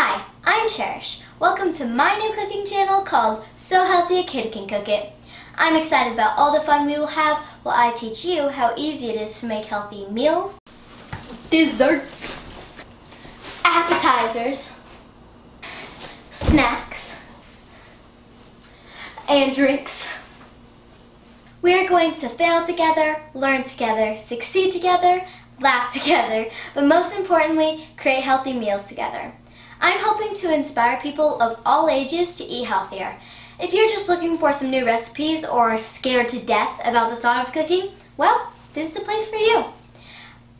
Hi, I'm Cherish. Welcome to my new cooking channel called So Healthy a Kid Can Cook It. I'm excited about all the fun we will have while I teach you how easy it is to make healthy meals, desserts, appetizers, snacks, and drinks. We are going to fail together, learn together, succeed together, laugh together, but most importantly, create healthy meals together. I'm hoping to inspire people of all ages to eat healthier. If you're just looking for some new recipes or scared to death about the thought of cooking, well, this is the place for you.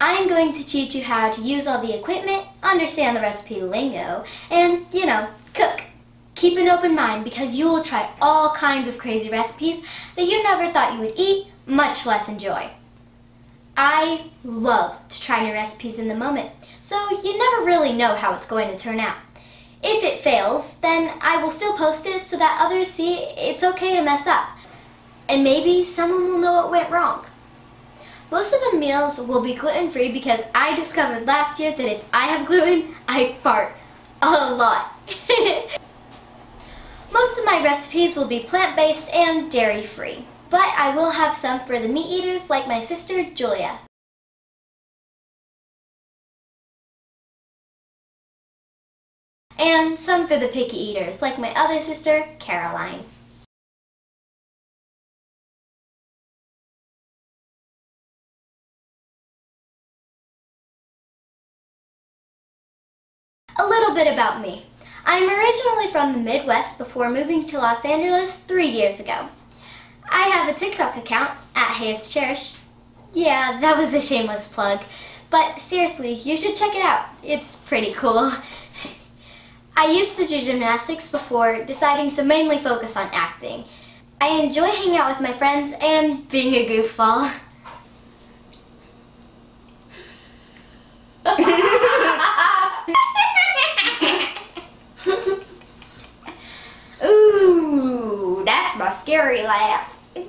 I'm going to teach you how to use all the equipment, understand the recipe lingo, and, you know, cook. Keep an open mind because you will try all kinds of crazy recipes that you never thought you would eat, much less enjoy. I love to try new recipes in the moment, so you never really know how it's going to turn out. If it fails, then I will still post it so that others see it's okay to mess up. And maybe someone will know what went wrong. Most of the meals will be gluten-free because I discovered last year that if I have gluten, I fart a lot. Most of my recipes will be plant-based and dairy-free but I will have some for the meat eaters like my sister Julia. And some for the picky eaters like my other sister Caroline. A little bit about me. I'm originally from the Midwest before moving to Los Angeles three years ago. I have a TikTok account, at HeyIt'sCherish. Yeah, that was a shameless plug. But seriously, you should check it out. It's pretty cool. I used to do gymnastics before deciding to mainly focus on acting. I enjoy hanging out with my friends and being a goofball. Ooh, that's my scary laugh. What's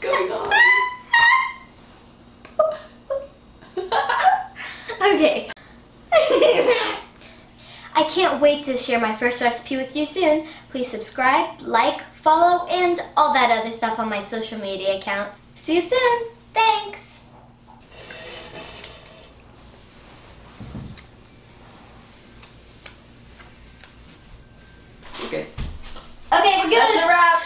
going on? okay. I can't wait to share my first recipe with you soon. Please subscribe, like, follow, and all that other stuff on my social media account. See you soon. Thanks. Okay. Good. That's a wrap.